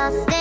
lost